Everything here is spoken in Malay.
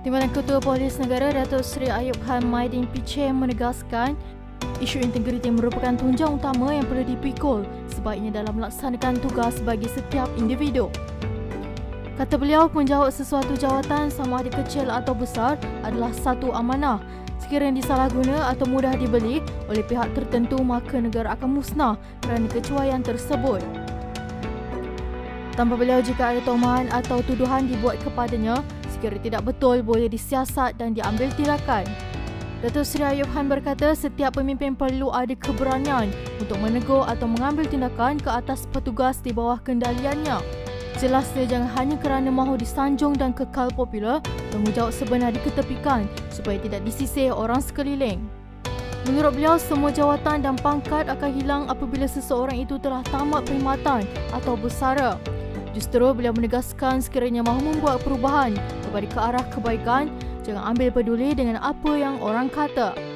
Timbalan Ketua Polis Negara Datuk Seri Ayub Han Maidin Piche menegaskan isu integriti merupakan tunjang utama yang perlu dipikul sebaiknya dalam melaksanakan tugas bagi setiap individu. Kata beliau, menjawab sesuatu jawatan sama ada kecil atau besar adalah satu amanah. Sekiranya disalahguna atau mudah dibeli oleh pihak tertentu maka negara akan musnah kerana kecuaian tersebut. Tanpa beliau jika ada tomahan atau tuduhan dibuat kepadanya, sekiranya tidak betul boleh disiasat dan diambil tindakan. Datuk Seri Ayub Han berkata setiap pemimpin perlu ada keberanian untuk menegur atau mengambil tindakan ke atas petugas di bawah kendaliannya. Jelasnya jangan hanya kerana mahu disanjung dan kekal popular, tanggungjawab sebenar diketepikan supaya tidak disisih orang sekeliling. Menurut beliau, semua jawatan dan pangkat akan hilang apabila seseorang itu telah tamat perkhidmatan atau bersara. Justru beliau menegaskan sekiranya mahu membuat perubahan kepada ke arah kebaikan, jangan ambil peduli dengan apa yang orang kata.